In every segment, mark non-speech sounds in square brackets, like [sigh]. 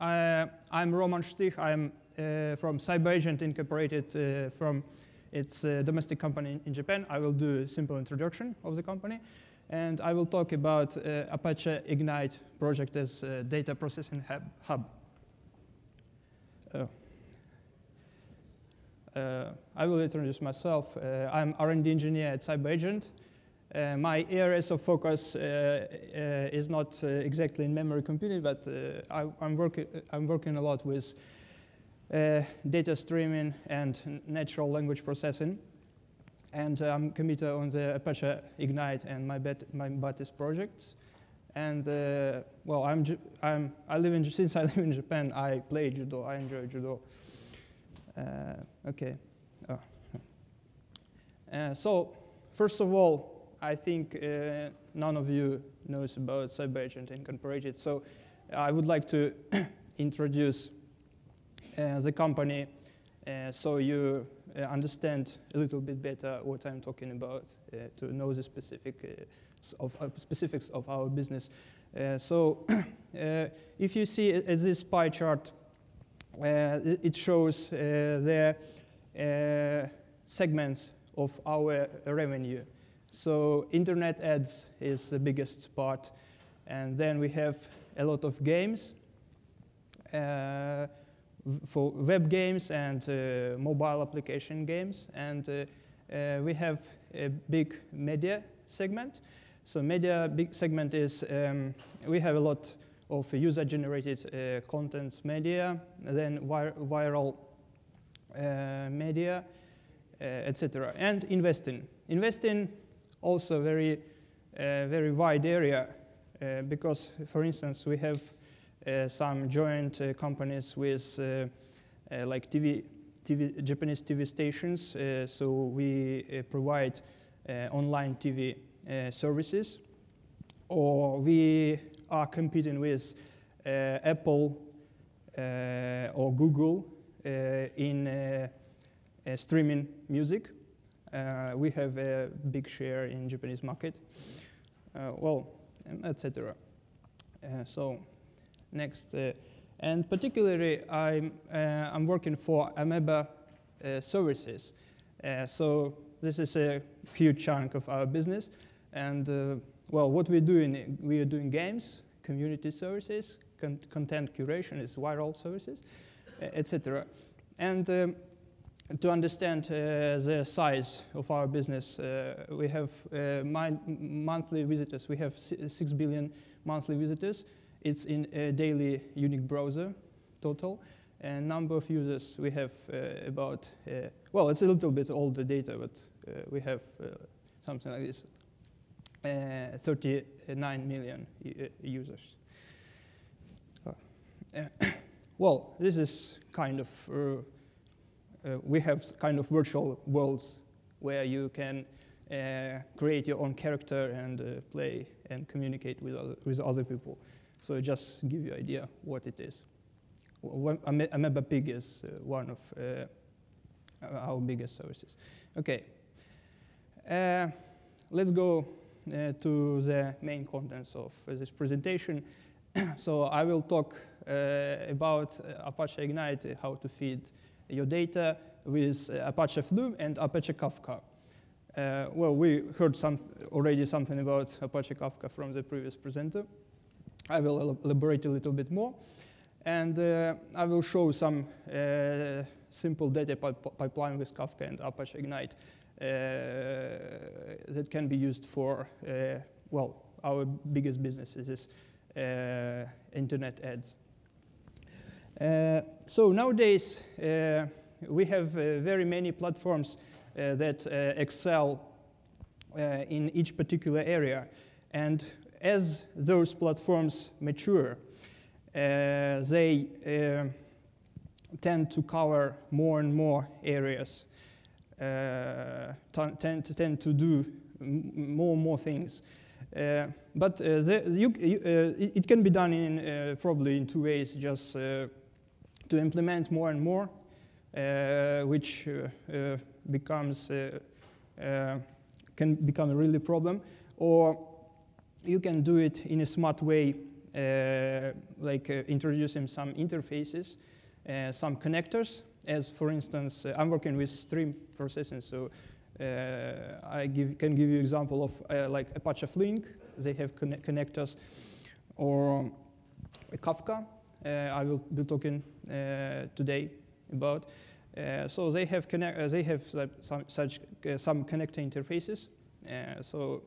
I, am Roman Shtykh. I'm uh, from CyberAgent Incorporated uh, from its uh, domestic company in, Japan. I will do a simple introduction of the company. And I will talk about uh, Apache Ignite project as a data processing hub. Uh, uh, I will introduce myself. Uh, I'm R&D engineer at CyberAgent. Uh, my areas of focus uh, uh, is not exactly in memory computing, but I, am working, I'm working a lot with data streaming and natural language processing. And I'm committed on the Apache Ignite and my, bet, MyBatis projects. And uh, well, I'm, I'm, I live in, [laughs] since I live in Japan, I play judo, I enjoy judo. Uh, okay. Oh. Uh, so, first of all, I think uh, none of you knows about CyberAgent Incorporated. So, I would like to [coughs] introduce uh, the company uh, so you uh, understand a little bit better what I'm talking about to know the specific of, specifics of our business. so, [coughs] if you see this pie chart, uh, it shows uh, the uh, segments of our revenue. So internet ads is the biggest part. And then we have a lot of games uh, for web games and uh, mobile application games. And uh, we have a big media segment. So media big segment is, um, we have a lot of user-generated uh, content media, then vir viral uh, media, uh, etc. And investing. Investing also very, uh, very wide area uh, because, for instance, we have uh, some joint companies with like TV, TV, Japanese TV stations. so we provide online TV services or we are competing with uh, Apple uh, or Google uh, in streaming music. Uh, we have a big share in Japanese market. Uh, well, um, etc. Uh, so next, and particularly I'm, I'm working for Ameba services. so this is a huge chunk of our business. And uh, well, what we're doing, we are doing games, community services, con content curation is viral services, etc. And um, to understand uh, the size of our business, uh, we have uh, monthly visitors. We have 6 billion monthly visitors. It's in a daily unique browser total. And number of users, we have uh, about, uh, well, it's a little bit older data, but uh, we have something like this, uh, 39 million users. [coughs] Well, this is kind of, we have kind of virtual worlds where you can uh, create your own character and uh, play and communicate with other, with other people. So just give you an idea what it is. Ameba Pigg is uh, one of our biggest services. Okay, let's go uh, to the main contents of this presentation. [clears throat] so I will talk uh, about uh, Apache Ignite, how to feed your data with Apache Flume and Apache Kafka. Uh, well, we heard some, already something about Apache Kafka from the previous presenter. I will elaborate a little bit more. And uh, I will show some uh, simple data pipeline with Kafka and Apache Ignite uh, that can be used for, uh, well, our biggest business is uh, internet ads. So nowadays, we have very many platforms that excel in each particular area. And as those platforms mature, uh, they uh, tend to cover more and more areas uh, tend, to, tend to do more and more things. Uh, but uh, the, you, it, can be done in probably in two ways, just to implement more and more, which becomes can become a really problem, or you can do it in a smart way uh, like uh, introducing some interfaces, uh, some connectors. As for instance, uh, I'm working with stream processing, so uh, I give, can give you example of uh, like Apache Flink. They have conne connectors, or Kafka. Uh, I will be talking uh, today about. Uh, so they have connect, they have some such some connector interfaces. so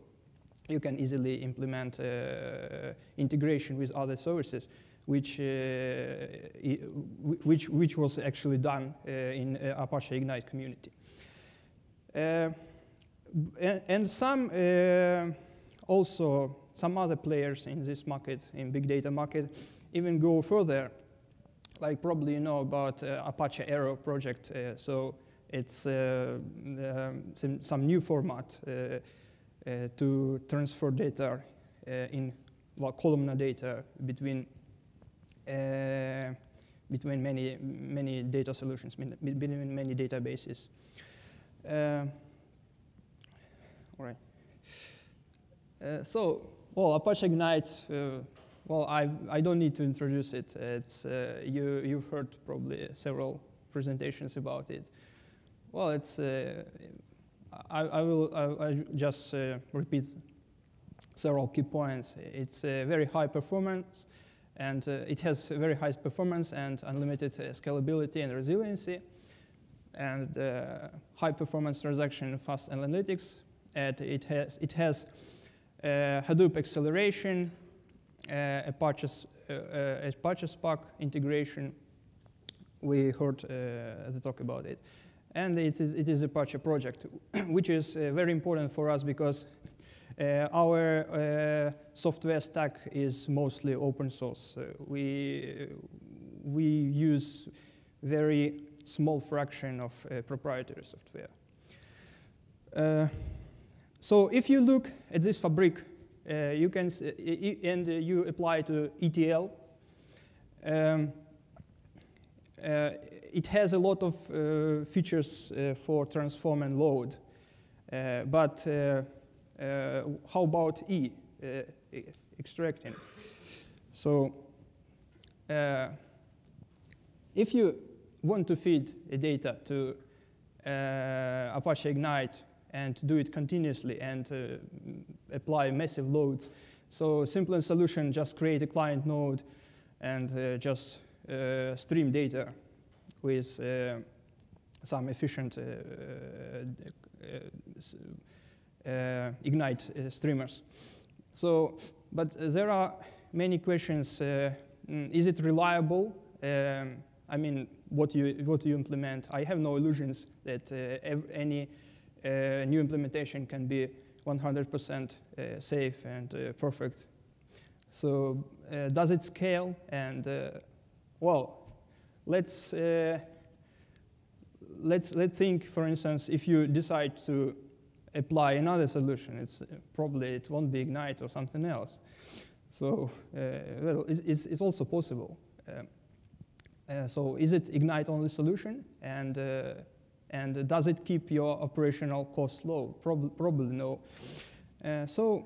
you can easily implement uh, integration with other services, which, uh, which, which was actually done uh, in Apache Ignite community. And, and, some also some other players in this market, in big data market, even go further. Like probably you know about uh, Apache Arrow project. Uh, so it's uh, um, some, some, new format uh, to transfer data uh, in well, columnar data between uh, between many many data solutions, between many databases. all right. so, well, Apache Ignite. Well, I I don't need to introduce it. It's you you've heard probably several presentations about it. Well, it's I, I will I, I just uh, repeat several key points. It's uh, very high performance, and uh, it has very high performance and unlimited uh, scalability and resiliency, and uh, high performance transaction fast analytics. And it has it has uh, Hadoop acceleration, Apache Apache Spark integration. We heard the talk about it. And it is, it is Apache project, [clears throat] which is uh, very important for us because uh, our uh, software stack is mostly open source. we, we use very small fraction of uh, proprietary software. Uh, so if you look at this fabric, uh, you can and you apply to ETL. Um, it has a lot of uh, features uh, for transform and load. Uh, but how about E, extracting? So if you want to feed a data to uh, Apache Ignite and do it continuously and uh, apply massive loads. So simplest solution, just create a client node and uh, just stream data with uh, some efficient uh, uh, Ignite streamers. So, but there are many questions. Mm, is it reliable? Um, I mean, what you what you implement. I have no illusions that any new implementation can be 100% safe and perfect. So does it scale? And well, let's, uh, let's, let's think, for instance, if you decide to apply another solution, it's uh, probably it won't be Ignite or something else. So, uh, well, it's, it's, also possible. Uh, so is it Ignite only solution? And, uh, and does it keep your operational cost low? Prob probably no. Uh, so,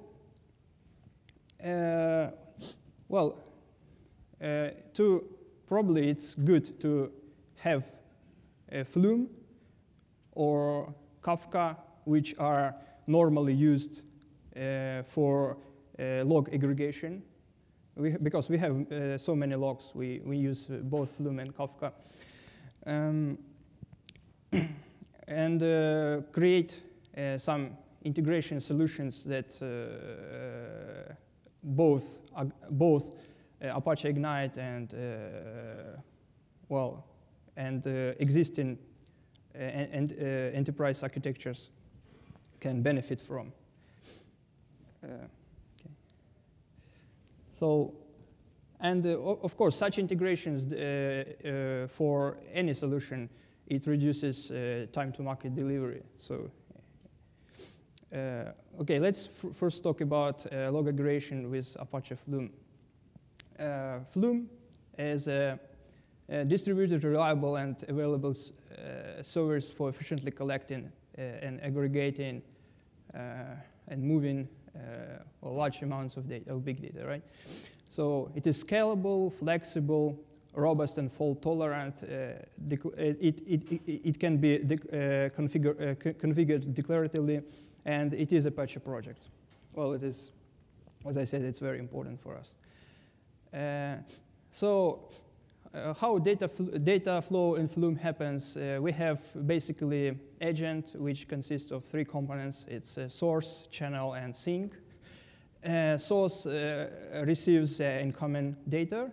well, to probably it's good to have a Flume or Kafka, which are normally used uh, for uh, log aggregation. We, because we have uh, so many logs, we, we use both Flume and Kafka. Um, [coughs] and uh, create uh, some integration solutions that uh, both, both uh, Apache Ignite and uh, well, and uh, existing and, enterprise architectures can benefit from. Okay. So, and of course, such integrations for any solution it reduces uh, time to market delivery. So, uh, okay, let's first talk about uh, log aggregation with Apache Flume. Uh, Flume is a, a, distributed, reliable, and available uh, service for efficiently collecting uh, and aggregating and moving large amounts of data, of big data, right? So it is scalable, flexible, robust, and fault tolerant. Uh, it, it, it, it, can be de uh, configure, uh, configured declaratively, and it is a Apache project. Well, it is, as I said, it's very important for us. Uh, so uh, how data, fl data flow in Flume happens, uh, we have basically agent, which consists of three components. It's source, channel, and. Uh, source uh, receives uh, incoming data,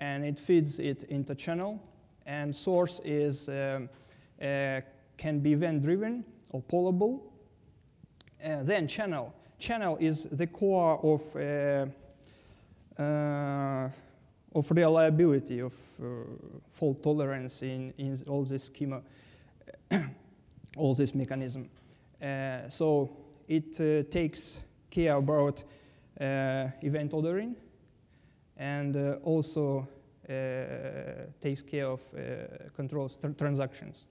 and it feeds it into channel. And source is um, can be event-driven or pollable. then channel. Channel is the core of of reliability, of uh, fault tolerance in, in all this schema, [coughs] all this mechanism. Uh, so it uh, takes care about uh, event ordering and uh, also uh, takes care of controls tr transactions.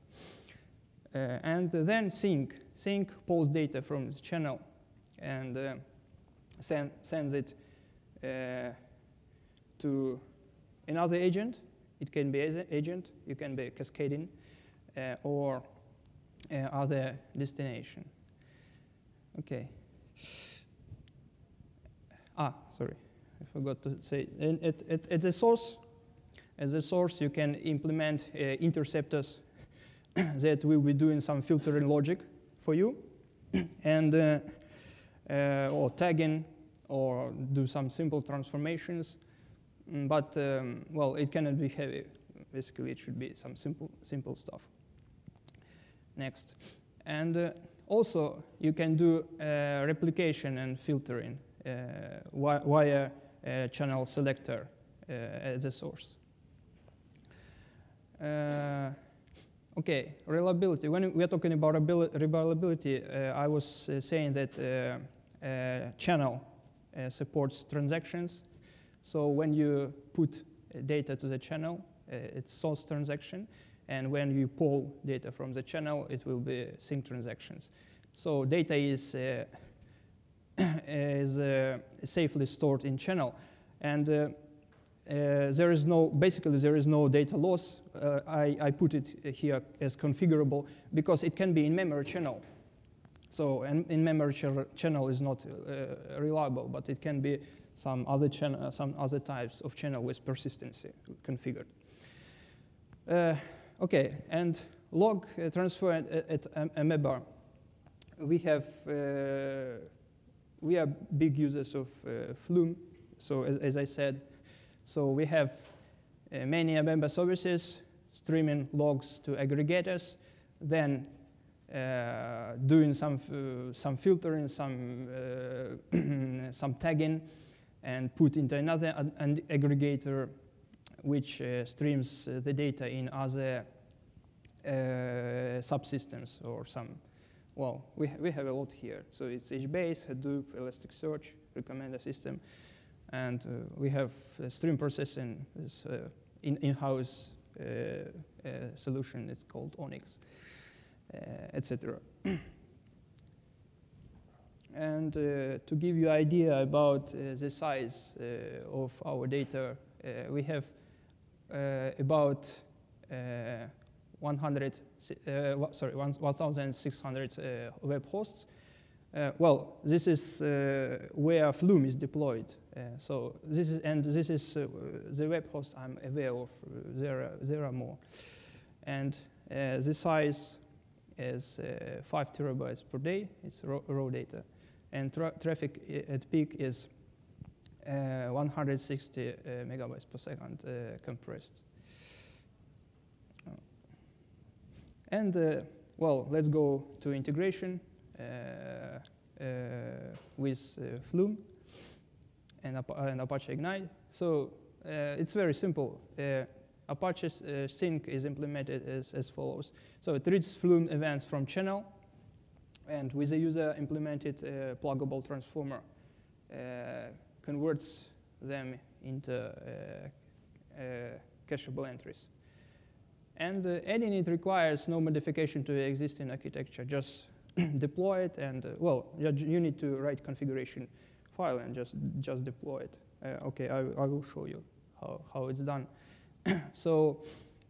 and then sink. Sink pulls data from the channel and send, sends it to another agent. It can be agent, you can be cascading, uh, or uh, other destination. Okay. Ah, sorry, I forgot to say. At, at, at the source, as a source, you can implement uh, interceptors [coughs] that will be doing some filtering logic for you, [coughs] and uh, uh, or tagging, or do some simple transformations. Mm, but um, well, it cannot be heavy. Basically, it should be some simple, simple stuff. Next, and uh, also you can do uh, replication and filtering uh, via a channel selector uh, as a source. Uh, okay, reliability. When we are talking about reliability, I was saying that channel supports transactions so when you put data to the channel, uh, it's source transaction. And when you pull data from the channel, it will be sink transactions. So data is, uh, [clears throat] is uh, safely stored in channel. And uh, uh, there is no, basically there is no data loss. Uh, I, I put it here as configurable because it can be in memory channel. So in memory ch channel is not reliable, but it can be some other, channel, some other types of channel with persistency configured. Uh, okay, and log uh, transfer at, at Ameba. We have, uh, we are big users of uh, Flume, so as, as, I said, so we have uh, many Ameba services streaming logs to aggregators, then uh, doing some, some filtering, some, [clears throat] some tagging, and put into another an aggregator which uh, streams uh, the data in other uh, subsystems or some, well, we, we have a lot here. So it's HBase, Hadoop, Elasticsearch, recommender system, and uh, we have stream processing this in-house in solution. It's called Onyx, etc. [clears throat] And uh, to give you idea about uh, the size uh, of our data, we have about 100, sorry, 1,600 web hosts. Uh, well, this is uh, where Flume is deployed. Uh, so this is, and this is the web host I'm aware of. There are, there are more. And the size is five terabytes per day. It's raw, raw data and tra traffic at peak is uh, 160 uh, megabytes per second uh, compressed. And well, let's go to integration with Flume and, and, Apache Ignite. So it's very simple. Apache uh, Sink is implemented as, as follows. So it reads Flume events from channel, and with a user implemented uh, pluggable transformer uh, converts them into uh, cacheable entries. And adding it requires no modification to the existing architecture. Just [clears throat] deploy it and, well, you need to write configuration file and just, just deploy it. uh, okay, I, I will show you how, how it's done. [clears throat] so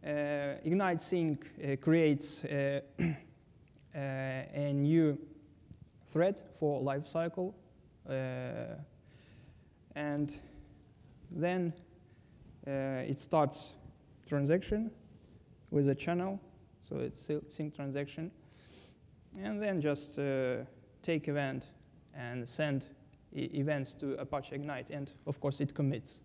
uh, Ignite Sink uh, creates uh, [clears throat] a new thread for lifecycle, and then it starts transaction with a channel, so it's sink transaction, and then just take event and send events to Apache Ignite, and of course it commits.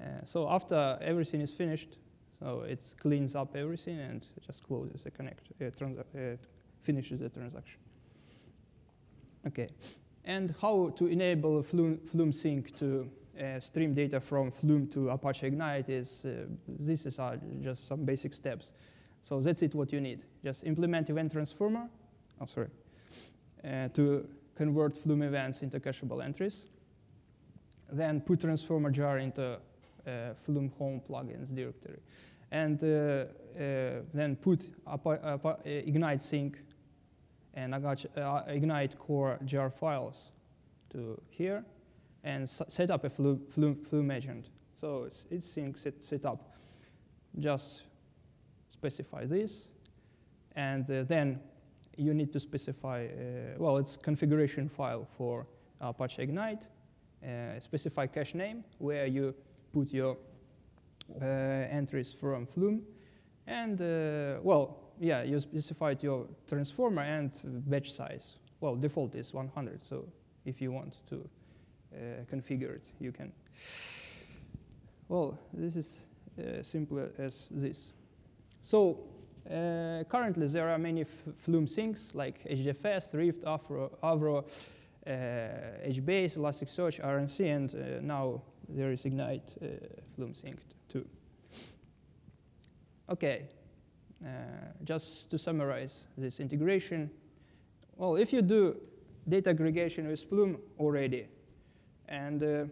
Uh, so after everything is finished, so it cleans up everything and just closes the connect, uh, uh, finishes the transaction. Okay, and how to enable Flume, Flume Sink to uh, stream data from Flume to Apache Ignite is, uh, this is uh, just some basic steps. So that's it what you need. Just implement event transformer, oh sorry, uh, to convert Flume events into cacheable entries. Then put transformer jar into uh, Flume home plugins directory. And uh, then put Ignite sink and Ignite core jar files to here and set up a Flume, Flume, Flume agent. So it's, it's sink set, set up. Just specify this, and uh, then you need to specify, uh, well, it's configuration file for Apache Ignite, uh, specify cache name where you put your uh, entries from Flume. And, uh, well, yeah, you specified your transformer and batch size. Well, default is 100, so if you want to uh, configure it, you can. Well, this is uh, simple as this. So uh, currently there are many Flume sinks like HDFS, Thrift, Avro, Avro uh, HBase, Elasticsearch, RNC, and uh, now there is Ignite uh, Flume Sink too. Okay, uh, just to summarize this integration, well, if you do data aggregation with Flume already and uh,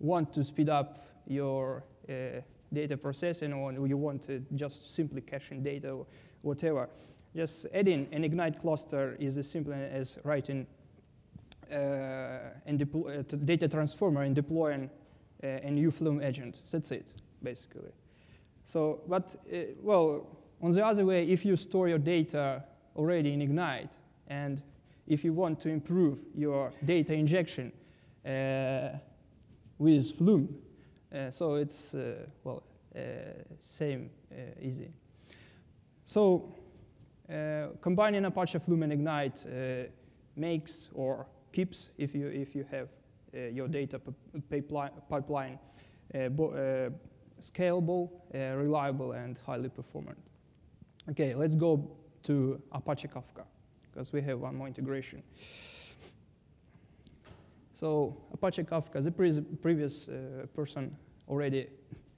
want to speed up your uh, data processing or you want to just simply caching data or whatever, just adding an Ignite cluster is as simple as writing uh, and deploy, uh, data transformer and deploying uh, a new Flume agent. That's it, basically. So, but, uh, well, on the other way, if you store your data already in Ignite, and if you want to improve your data injection with Flume, uh, so it's, uh, well, uh, same easy. So combining Apache Flume and Ignite makes or keeps, if you, if you have uh, your data pipeline uh, uh, scalable, reliable, and highly performant. Okay, let's go to Apache Kafka, because we have one more integration. So Apache Kafka, the pre previous uh, person already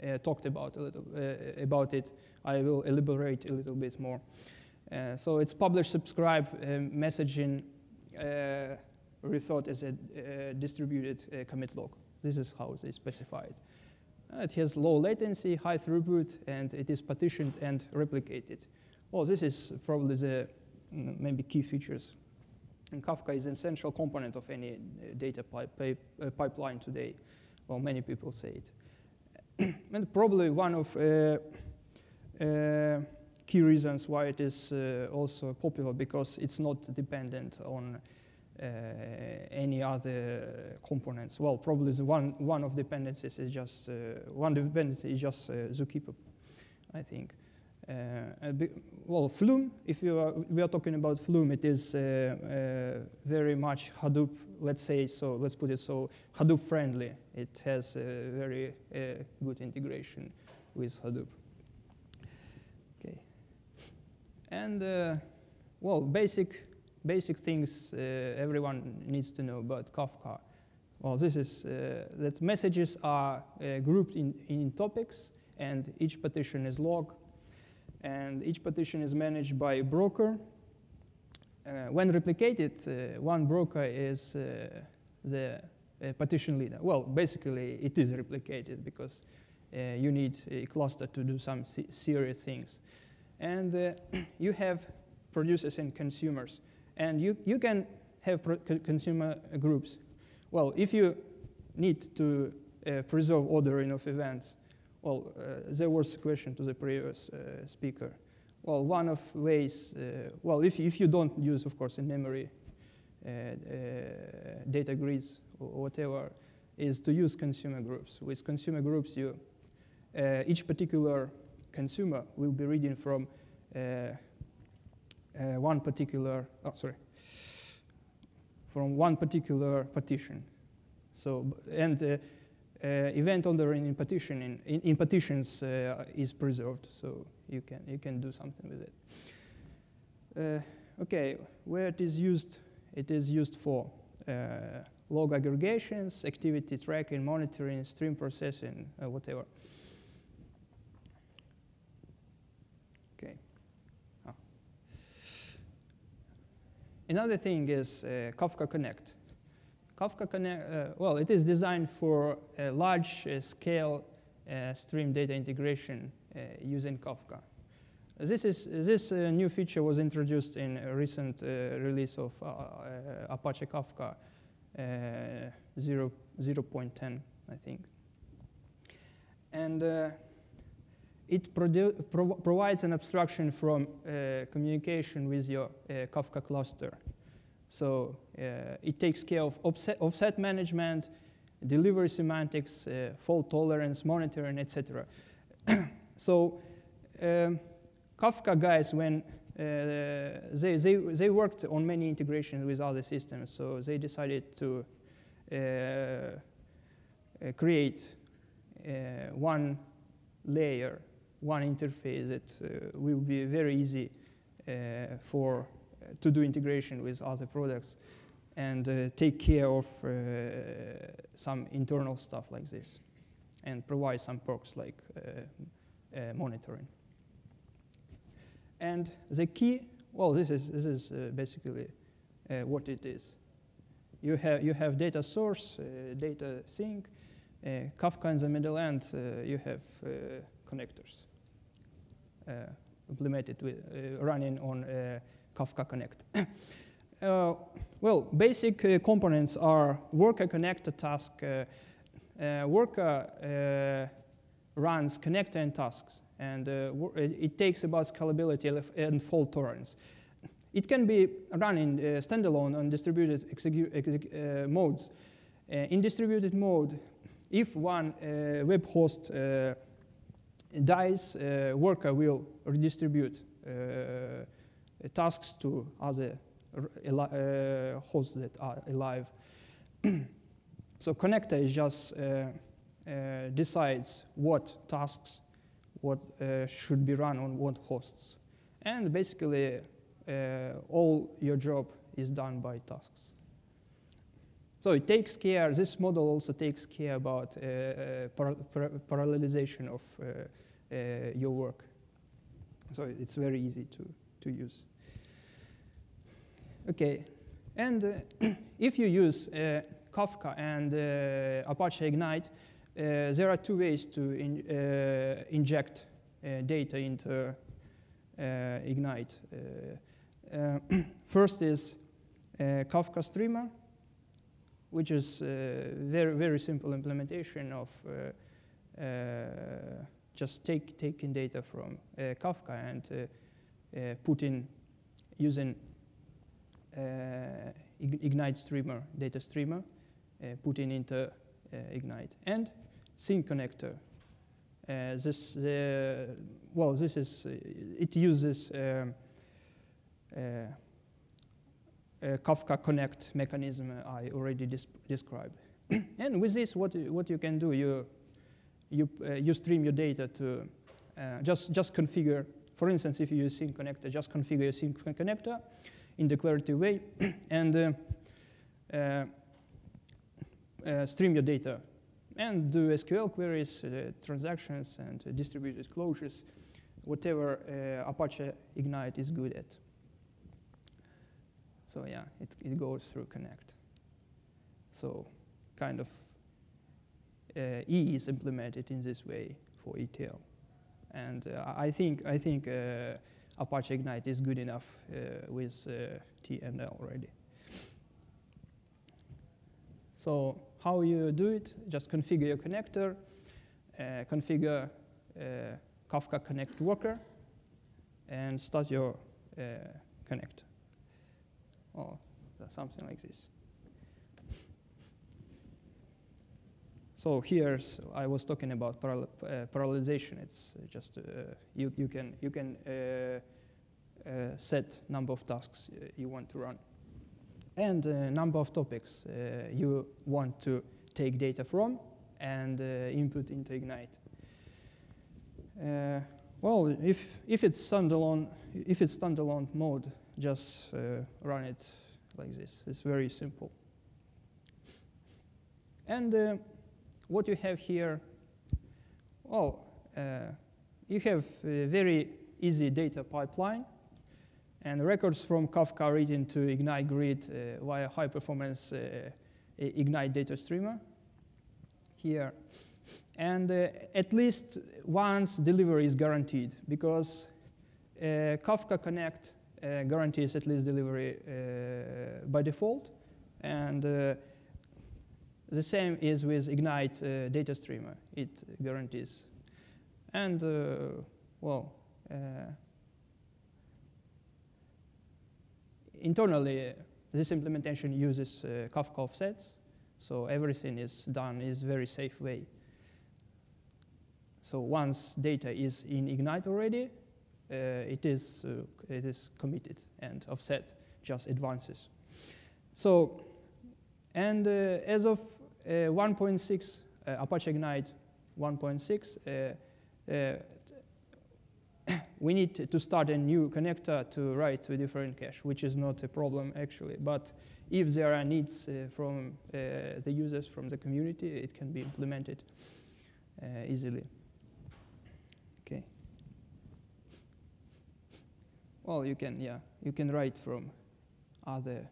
uh, talked about a little uh, about it. I will elaborate a little bit more. so it's publish, subscribe, messaging, rethought as a uh, distributed uh, commit log. This is how they specify it. Uh, it has low latency, high throughput, and it is partitioned and replicated. Well, this is probably the mm, maybe key features. And Kafka is an essential component of any data pipe, pipeline today. Well, many people say it. [clears throat] and probably one of uh, uh, key reasons why it is uh, also popular because it's not dependent on uh, any other components. Well, probably the one, one of dependencies is just, uh, one dependency is just uh, Zookeeper, I think. Uh, well, Flume, if are, we are talking about Flume, it is uh, uh, very much Hadoop, let's say, so let's put it so, Hadoop friendly. It has very good integration with Hadoop. Okay. And, well, basic basic things everyone needs to know about Kafka. Well, this is uh, that messages are uh, grouped in, in topics, and each partition is log, and each partition is managed by a broker. when replicated, one broker is the partition leader. Well, basically, it is replicated because uh, you need a cluster to do some serious things. And uh, [clears throat] you have producers and consumers. And you, you can have consumer groups. Well, if you need to uh, preserve ordering of events? Well, uh, there was a question to the previous uh, speaker. Well, one of ways, uh, well, if, if you don't use, of course, in-memory uh, data grids or whatever, is to use consumer groups. With consumer groups, you, each particular consumer will be reading from one particular, oh, sorry, from one particular partition. So, and uh, uh, event ordering in partition in, in, in partitions uh, is preserved, so you can you can do something with it. Uh, okay, where it is used, it is used for uh, log aggregations, activity tracking, monitoring, stream processing, uh, whatever. Okay. Oh. Another thing is Kafka Connect. Kafka Connect, uh, well, it is designed for a large uh, scale uh, stream data integration uh, using Kafka. This, is, this uh, new feature was introduced in a recent uh, release of Apache Kafka 0, 0.10, I think. And it pro provides an abstraction from communication with your Kafka cluster. So uh, it takes care of offset, offset management, delivery semantics, uh, fault tolerance, monitoring, etc. [clears throat] so um, Kafka guys, when uh, they, they, they worked on many integrations with other systems, so they decided to uh, uh, create uh, one layer, one interface that will be very easy for to do integration with other products and uh, take care of uh, some internal stuff like this and provide some perks like uh, uh monitoring. And the key, well, this is, this is uh, basically uh, what it is. You have, you have data source, data sink, Kafka in the middle, and you have connectors implemented with, running on Kafka Connect. [clears throat] uh, well, basic uh, components are worker connector task. Uh, uh worker uh, runs connector and tasks, and uh, it takes about scalability and fault tolerance. It can be run in standalone on distributed modes. in distributed mode, if one web host dies, worker will redistribute tasks to other uh, hosts that are alive. [clears throat] so connector just uh, decides what tasks what should be run on what hosts. And basically, all your job is done by tasks. So it takes care, this model also takes care about uh, uh, par par parallelization of uh, your work. So it's very easy to, to use. Okay, and uh, [clears throat] if you use uh, Kafka and uh, Apache Ignite, uh, there are two ways to in, uh, inject uh, data into Ignite. [clears throat] first is Kafka Streamer, which is a very, very simple implementation of just take, taking data from Kafka and putting using uh, Ignite streamer, data streamer, uh, putting into uh, Ignite. And sink connector. this, well, this is, it uses um, Kafka Connect mechanism I already described. [coughs] and with this, what, what you can do, you, you, uh, you stream your data to uh, just, just configure, for instance, if you use sink connector, just configure your sink connector, in declarative way [clears throat] and uh, uh, uh, stream your data and do SQL queries, transactions, and distributed closures, whatever Apache Ignite is good at. So yeah, it, it goes through Connect. So kind of uh, E is implemented in this way for ETL. And uh, I think, I think uh, Apache Ignite is good enough uh, with uh, TNL already. So how you do it, just configure your connector, uh, configure Kafka Connect worker, and start your uh, connect. Or something like this. So here's I was talking about paral uh, parallelization. It's just uh, you you can you can uh, uh set number of tasks uh, you want to run, and uh, number of topics you want to take data from and input into Ignite. well, if if it's standalone if it's standalone mode, just run it like this. It's very simple. And what you have here, well, uh, you have a very easy data pipeline and records from Kafka read to Ignite Grid uh, via high performance uh, Ignite data streamer here. And uh, at least once delivery is guaranteed because uh, Kafka Connect uh, guarantees at least delivery by default. And the same is with Ignite uh, data streamer. It guarantees. And, uh, well, uh, internally, this implementation uses uh, Kafka offsets, so everything is done is very safe way. So once data is in Ignite already, uh, it, is, uh, it is committed and offset just advances. So, and as of uh, 1.6 uh, Apache Ignite 1.6, uh, [coughs] we need to start a new connector to write to a different cache, which is not a problem actually. But if there are needs uh, from uh, the users from the community, it can be implemented uh, easily. Okay. Well, you can, yeah, you can write from other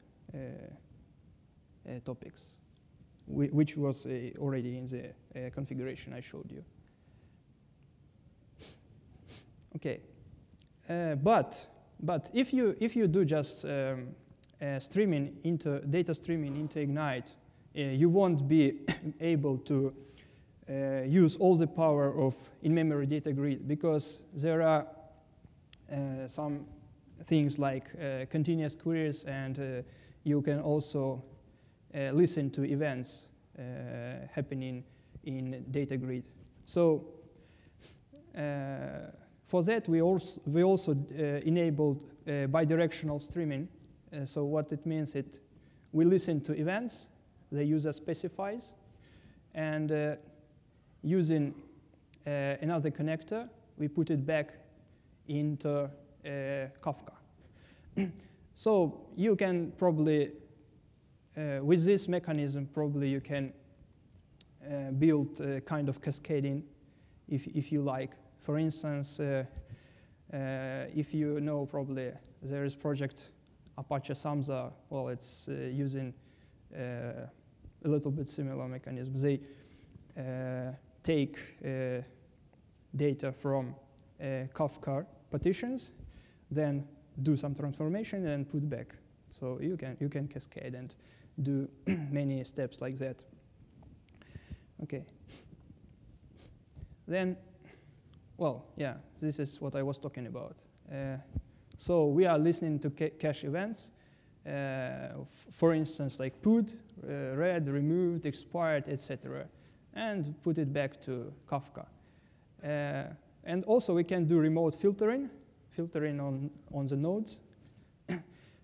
topics which was uh, already in the uh, configuration I showed you. Okay, uh, but but if you if you do just um, streaming into data streaming into Ignite, you won't be [coughs] able to uh, use all the power of in-memory data grid because there are uh, some things like uh, continuous queries and you can also Uh, listen to events uh, happening in data grid. So uh, for that, we also, we also uh, enabled uh, bidirectional streaming. so what it means, it we listen to events the user specifies, and using another connector, we put it back into Kafka. [clears throat] so you can probably uh, with this mechanism, probably you can uh, build a kind of cascading, if, if you like. For instance, uh, if you know probably there is project Apache Samza, well, it's using a little bit similar mechanism. They take data from Kafka partitions, then do some transformation and put back. So you can you can cascade and do [clears throat] many steps like that. Okay. Then, well, yeah, this is what I was talking about. Uh, so we are listening to ca cache events. Uh, for instance, like put, uh, read, removed, expired, etc., and put it back to Kafka. Uh, and also we can do remote filtering, filtering on, on the nodes. [coughs]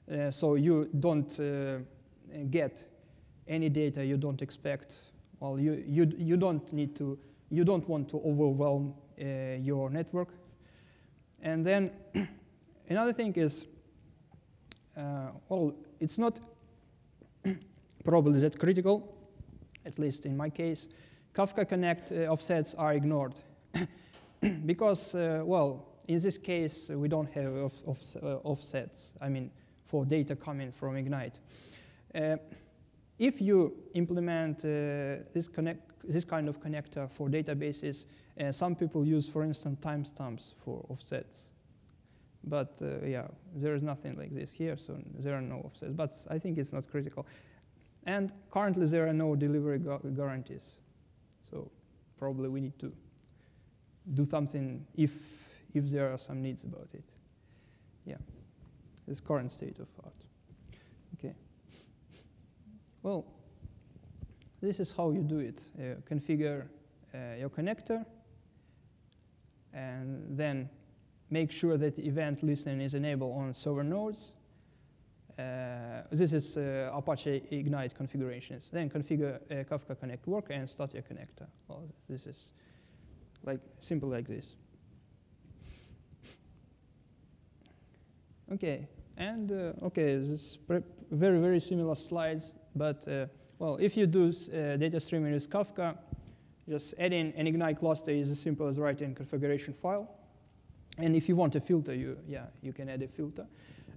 Uh, so you don't uh, get any data you don't expect. Well, you, you, you don't need to, you don't want to overwhelm uh, your network. And then [clears throat] another thing is, uh, well, it's not [clears throat] probably that critical, at least in my case. Kafka Connect uh, offsets are ignored [clears throat] because, uh, well, in this case, we don't have off, off, uh, offsets, I mean, for data coming from Ignite. Uh, if you implement uh, this, connect, this kind of connector for databases, uh, some people use, for instance, timestamps for offsets. But yeah, there is nothing like this here, so there are no offsets. But I think it's not critical. And currently there are no delivery gu guarantees. So probably we need to do something if, if there are some needs about it. Yeah, this current state of art. Well, this is how you do it. You configure uh, your connector and then make sure that event listening is enabled on server nodes. Uh, this is uh, Apache Ignite configurations. Then configure uh, Kafka Connect work and start your connector. Well, this is like simple like this. Okay, and uh, okay, this is very very similar slides, but uh, well, if you do uh, data streaming with Kafka, just adding an Ignite cluster is as simple as writing a configuration file. And if you want a filter, you, yeah, you can add a filter.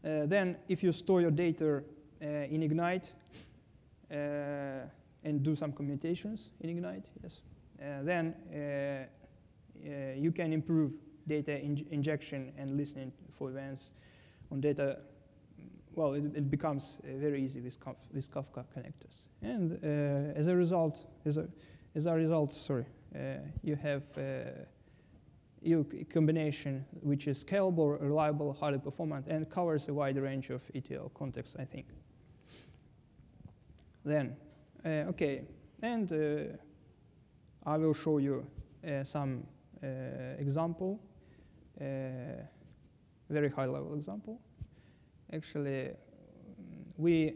Uh, then if you store your data uh, in Ignite uh, and do some commutations in Ignite, yes, uh, then you can improve data in injection and listening for events on data. Well, it, it becomes very easy with, Kaf with Kafka connectors. And as a result, as a, as a result, sorry, you have you combination which is scalable, reliable, highly performant, and covers a wide range of ETL contexts, I think. Then, uh, okay, and uh, I will show you uh, some uh, example, uh, very high level example. Actually, we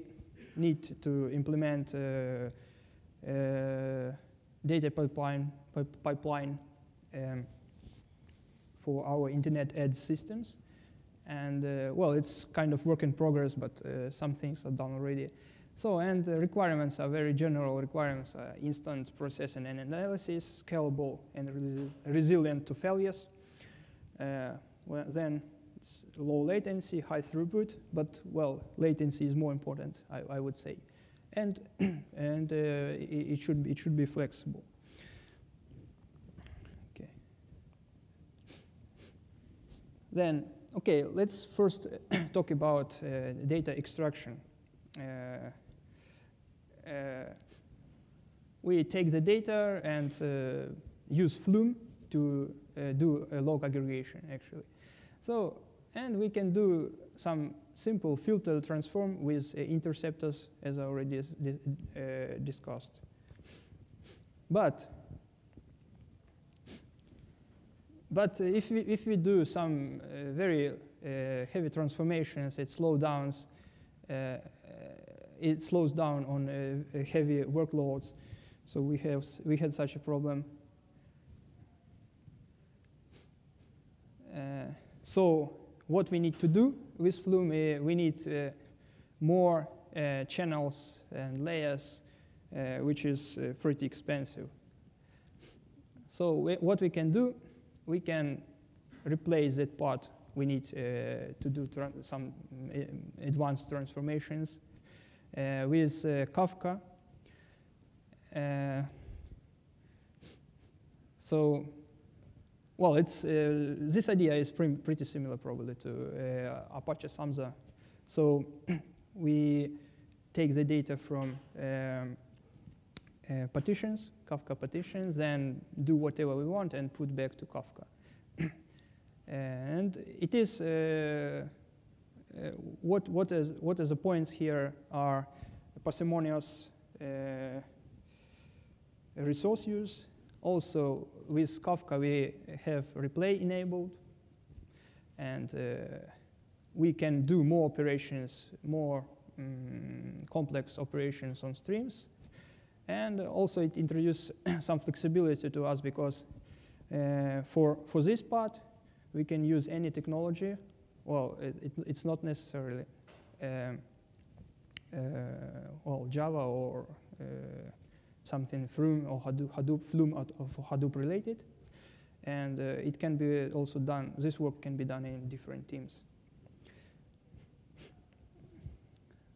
need to implement uh, data pipeline, pipeline um, for our internet ads systems. And uh, well, it's kind of work in progress, but uh, some things are done already. So, and the requirements are very general requirements, uh, instant processing and analysis, scalable and resi resilient to failures. Uh, well, then it's low latency, high throughput, but well, latency is more important, I, I would say. And, [clears throat] and uh, it, it, should be, it should be flexible. Okay. Then, okay, let's first [clears throat] talk about uh, data extraction. Uh, uh, we take the data and uh, use Flume to uh, do a log aggregation, actually. So, and we can do some simple filter transform with uh, interceptors, as I already discussed. But But if we, if we do some uh, very uh, heavy transformations, it slows down, uh, it slows down on heavy workloads. So we, have, we had such a problem. so what we need to do with Flume, we need more uh, channels and layers, uh, which is uh, pretty expensive. So we, what we can do we can replace that part. We need uh, to do some uh, advanced transformations uh, with Kafka. so well, it's, uh, this idea is pre pretty similar probably to uh, Apache Samza. So [clears throat] we take the data from um, uh, partitions, Kafka partitions, then do whatever we want and put back to Kafka. [clears throat] and it is, uh, uh, what, what, is, what is the points here are parsimonious uh, resource use. Also, with Kafka, we have replay enabled, and uh, we can do more operations, more um, complex operations on streams. And also it introduced [coughs] some flexibility to us because uh, for, for this part, we can use any technology. Well, it, it, it's not necessarily um, uh, well, Java or uh, something Flume or Hadoop, Hadoop Flume or Hadoop related. And uh, it can be also done, this work can be done in different teams.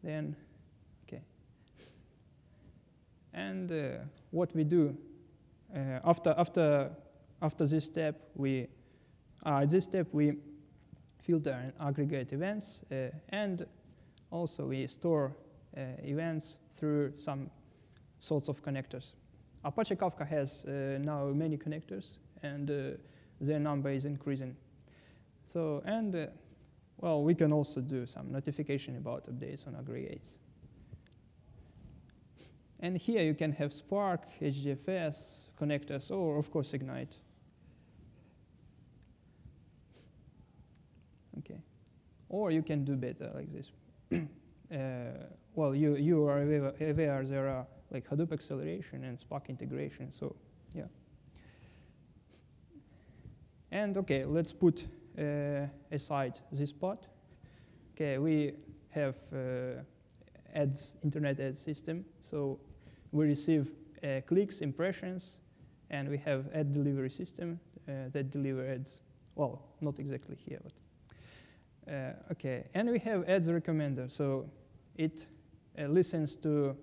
Then okay. and uh, what we do uh, after, after, after this step, we, uh, at this step, we filter and aggregate events, and also we store uh, events through some sorts of connectors. Apache Kafka has uh, now many connectors, and uh, their number is increasing. So, and uh, well, we can also do some notification about updates on aggregates. And here you can have Spark, HDFS, connectors, or of course Ignite. Okay. Or you can do better like this. [coughs] uh, well, you, you are aware, aware there are like Hadoop acceleration and Spark integration, so yeah. And okay, let's put uh, aside this part. Okay, we have uh, ads, internet ad system, so we receive uh, clicks, impressions, and we have ad delivery system uh, that deliver ads. Well, not exactly here, but uh, okay, and we have ads recommender. So it uh, listens to,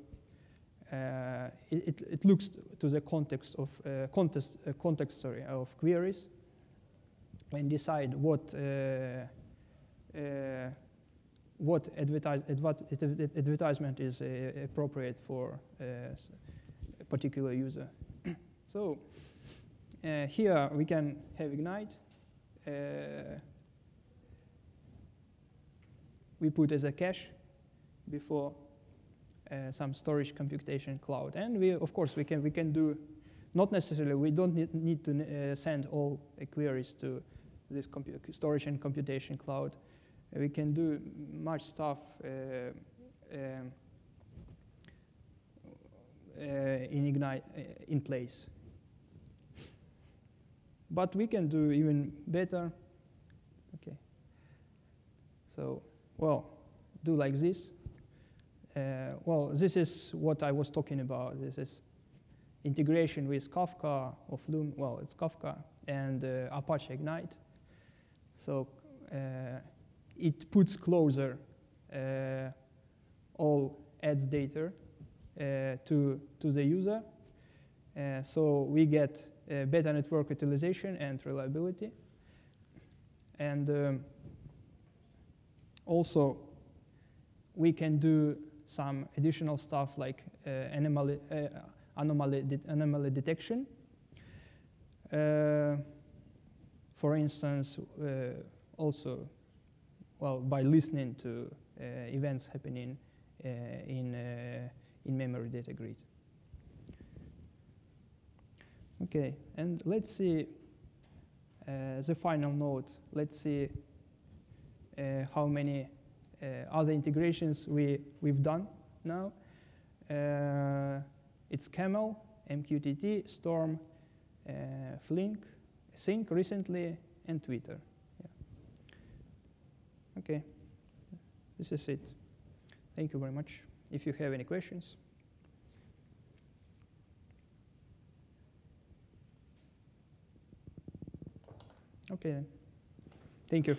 uh, it, it, looks to the context of uh, context, uh, context sorry, of queries and decide what what advertise, advertisement is appropriate for a particular user. [clears throat] so uh, here we can have Ignite. Uh, we put as a cache before uh, some storage computation cloud. And we, of course, we can, we can do, not necessarily, we don't need, need to uh, send all queries to this storage and computation cloud. Uh, we can do much stuff uh, um, uh, in Ignite uh, in place. But we can do even better. Okay. So well, do like this. Uh, well, this is what I was talking about. This is integration with Kafka or Flume. Well, it's Kafka and uh, Apache Ignite. So uh, it puts closer uh, all ads data uh, to, to the user. Uh, so we get better network utilization and reliability. And um, also, we can do some additional stuff like uh, anomaly, uh, anomaly, de anomaly, detection. Uh, for instance, uh, also, well, by listening to uh, events happening uh, in, in memory data grid. Okay, and let's see the final note. Let's see how many other integrations we, we've done now. Uh, it's Camel, MQTT, Storm, Flink, Sink recently, and Twitter. Yeah. Okay, this is it. Thank you very much. If you have any questions. Okay. Thank you.